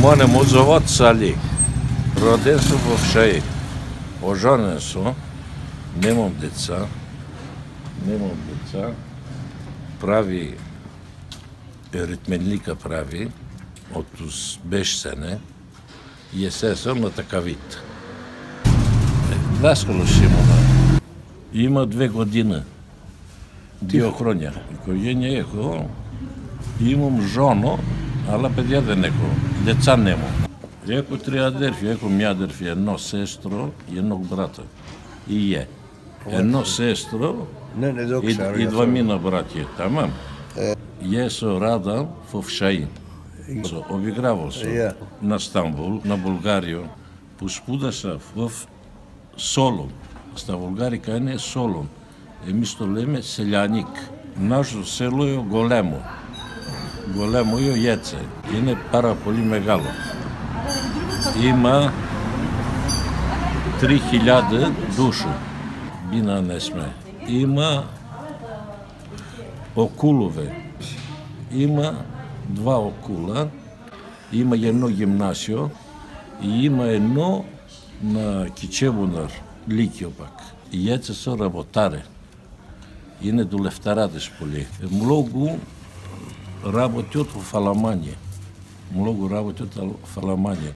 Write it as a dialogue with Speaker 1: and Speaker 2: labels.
Speaker 1: Моне му зоват Сали. Роден сум во Шаи. Оженен сум. Немам деца. Немам деца. Прави ритменлика прави од е сесор на такавит. Васкало Шимона. Има две години. Диохронја. Кој ја не е Имам жоно, ала педјаде неко. Деца нему. Еко три адерфи, еко мјадерфи, едно сестро и едnog брата. И е. Едно сестро
Speaker 2: Не, не док
Speaker 1: и, и два мина братје, тамам. Е со Рада во Вшаин. Со обигравал со
Speaker 2: Ја.
Speaker 1: на Стамбул, на Булгарија. Поспудаса в Солон. Ста Булгари кај не е Солон. Е мисто леме селјаник. Нашо село е големо. Големо е јеце. И не пара поли мегало. Има 3000 души. Бина не сме. Има окулове. Има два окула. Има едно гимнасио и има едно на Кичевунар, Ликио пак. И јеце со работаре. И не до лефтарадеш поли. Многу работи од Фаламање. Многу работи од Фаламање.